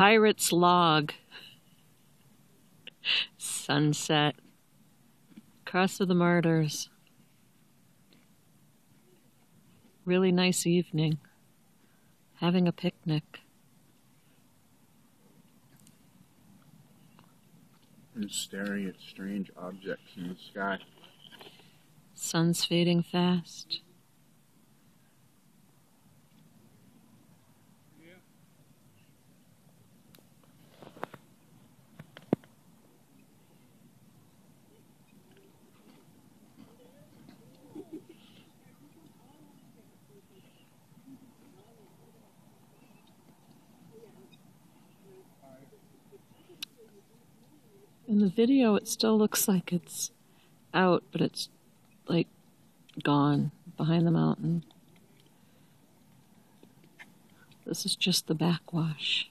Pirate's Log. Sunset. Cross of the Martyrs. Really nice evening. Having a picnic. And staring at strange objects in the sky. Sun's fading fast. In the video, it still looks like it's out, but it's like gone behind the mountain. This is just the backwash.